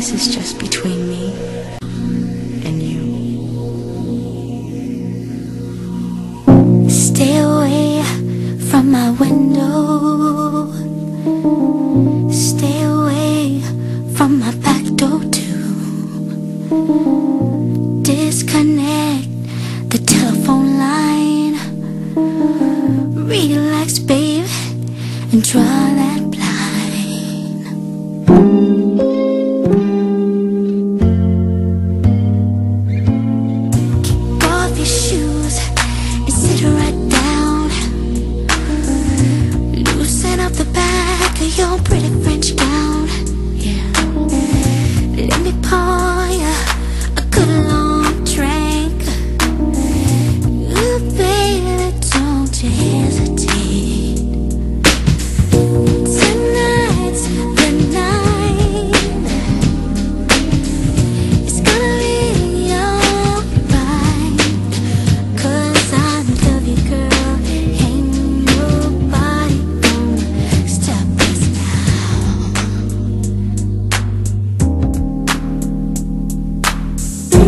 This is just between me and you. Stay away from my window. Stay away from my back door too. Disconnect the telephone line. Relax, babe, and try that.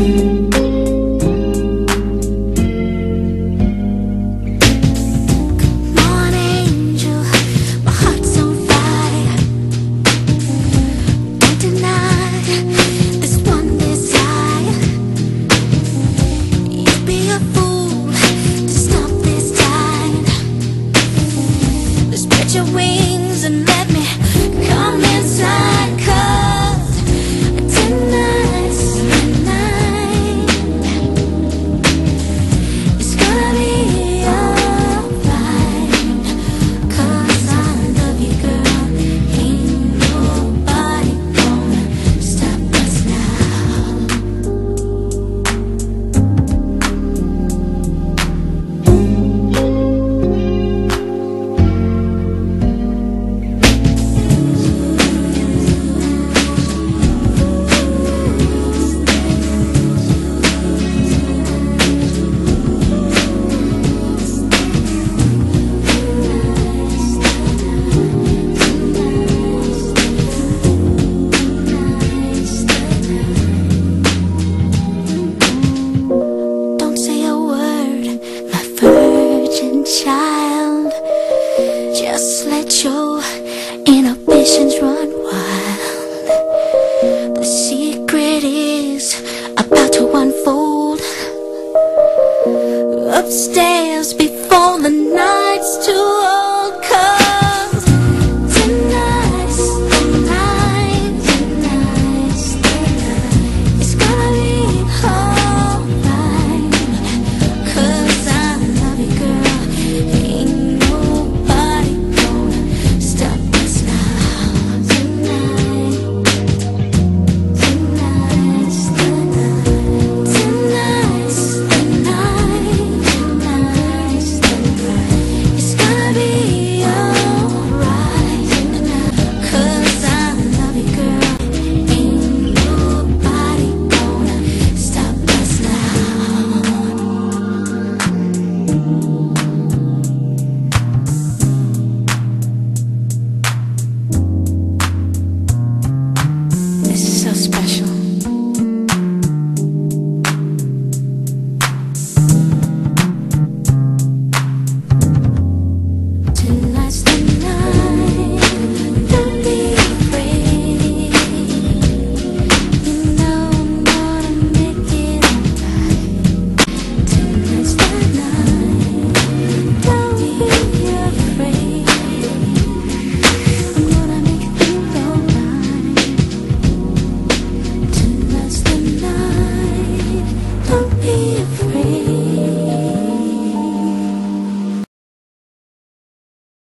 you. temptations run wild. The secret is about to unfold. Upstairs before the night's too old